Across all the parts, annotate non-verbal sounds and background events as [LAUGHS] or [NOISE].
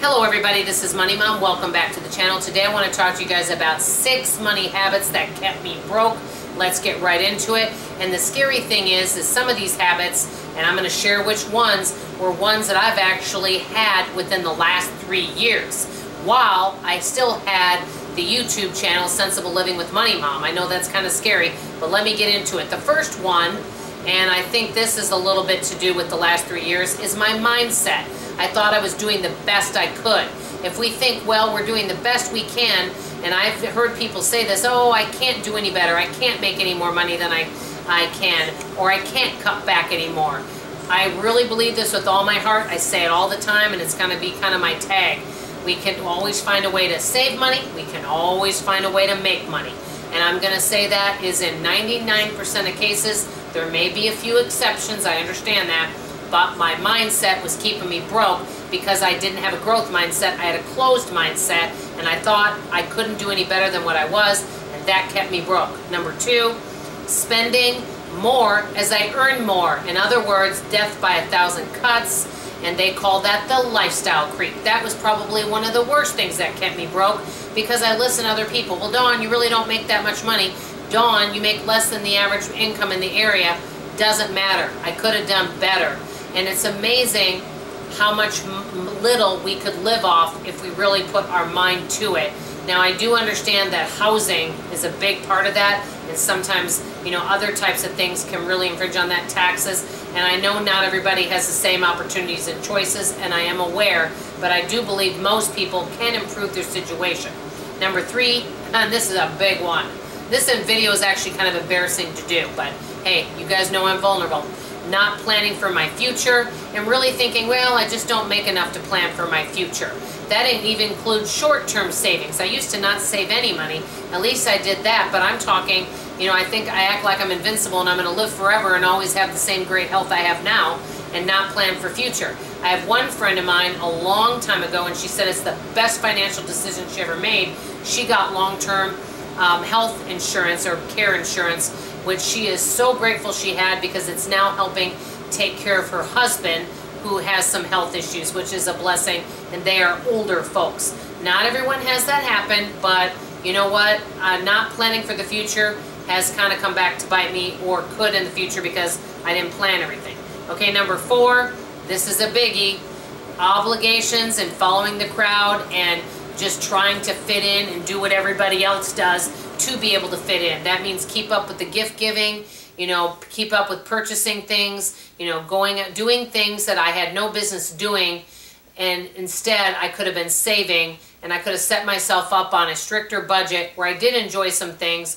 Hello everybody, this is Money Mom. Welcome back to the channel. Today I want to talk to you guys about six money habits that kept me broke. Let's get right into it. And the scary thing is, is some of these habits, and I'm going to share which ones, were ones that I've actually had within the last three years. While I still had the YouTube channel, Centsible Living with Money Mom. I know that's kind of scary, but let me get into it. The first one, and I think this is a little bit to do with the last three years, is my mindset. I thought I was doing the best I could. If we think, well, we're doing the best we can, and I've heard people say this, oh, I can't do any better, I can't make any more money than I, I can, or I can't cut back anymore. I really believe this with all my heart. I say it all the time, and it's going to be kind of my tag. We can always find a way to save money. We can always find a way to make money. And I'm going to say that is in 99% of cases. There may be a few exceptions. I understand that but my mindset was keeping me broke because I didn't have a growth mindset. I had a closed mindset, and I thought I couldn't do any better than what I was, and that kept me broke. Number two, spending more as I earn more. In other words, death by a thousand cuts, and they call that the lifestyle creep. That was probably one of the worst things that kept me broke because I listen to other people. Well, Dawn, you really don't make that much money. Dawn, you make less than the average income in the area. Doesn't matter. I could have done better. And it's amazing how much little we could live off if we really put our mind to it. Now I do understand that housing is a big part of that and sometimes you know other types of things can really infringe on that taxes and I know not everybody has the same opportunities and choices and I am aware but I do believe most people can improve their situation. Number three, [LAUGHS] and this is a big one. This in video is actually kind of embarrassing to do but hey you guys know I'm vulnerable not planning for my future, and really thinking, well, I just don't make enough to plan for my future. That didn't even include short-term savings. I used to not save any money. At least I did that, but I'm talking, you know, I think I act like I'm invincible and I'm going to live forever and always have the same great health I have now and not plan for future. I have one friend of mine a long time ago and she said it's the best financial decision she ever made. She got long-term um, health insurance or care insurance which she is so grateful she had because it's now helping take care of her husband who has some health issues, which is a blessing, and they are older folks. Not everyone has that happen, but you know what? Uh, not planning for the future has kind of come back to bite me or could in the future because I didn't plan everything. Okay, number four, this is a biggie. Obligations and following the crowd and just trying to fit in and do what everybody else does to be able to fit in. That means keep up with the gift giving, you know, keep up with purchasing things, you know, going doing things that I had no business doing and instead I could have been saving and I could have set myself up on a stricter budget where I did enjoy some things.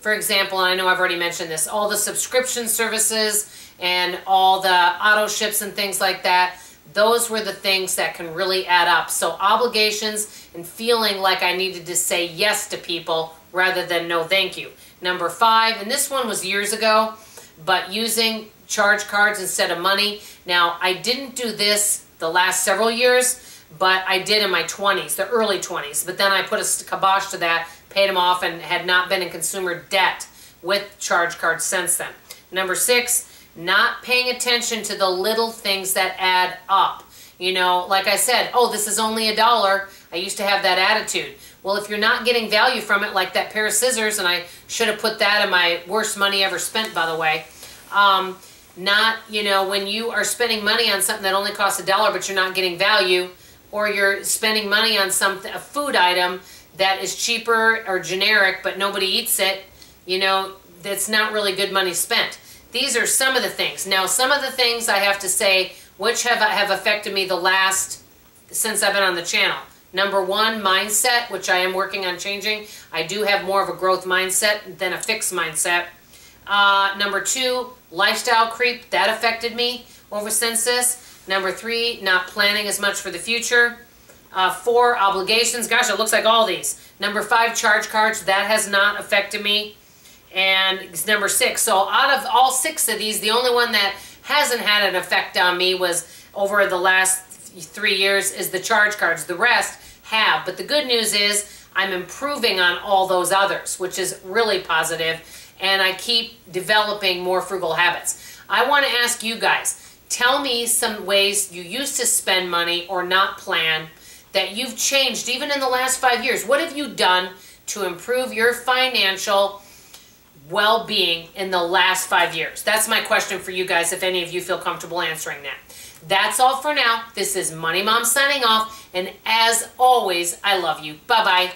For example, and I know I've already mentioned this, all the subscription services and all the auto ships and things like that, those were the things that can really add up. So obligations and feeling like I needed to say yes to people rather than no thank you. Number five, and this one was years ago, but using charge cards instead of money. Now, I didn't do this the last several years, but I did in my 20s, the early 20s. But then I put a kibosh to that, paid them off, and had not been in consumer debt with charge cards since then. Number six, not paying attention to the little things that add up. You know, like I said, oh, this is only a dollar. I used to have that attitude. Well, if you're not getting value from it, like that pair of scissors, and I should have put that in my worst money ever spent, by the way, um, not, you know, when you are spending money on something that only costs a dollar, but you're not getting value, or you're spending money on something, a food item that is cheaper or generic, but nobody eats it, you know, that's not really good money spent. These are some of the things. Now, some of the things I have to say, which have, have affected me the last, since I've been on the channel. Number one, mindset, which I am working on changing. I do have more of a growth mindset than a fixed mindset. Uh, number two, lifestyle creep. That affected me over since this. Number three, not planning as much for the future. Uh, four, obligations. Gosh, it looks like all these. Number five, charge cards. That has not affected me. And number six. So out of all six of these, the only one that hasn't had an effect on me was over the last three years is the charge cards. The rest have. But the good news is I'm improving on all those others, which is really positive, and I keep developing more frugal habits. I want to ask you guys, tell me some ways you used to spend money or not plan that you've changed even in the last five years. What have you done to improve your financial well being in the last five years? That's my question for you guys, if any of you feel comfortable answering that. That's all for now. This is Money Mom signing off. And as always, I love you. Bye-bye.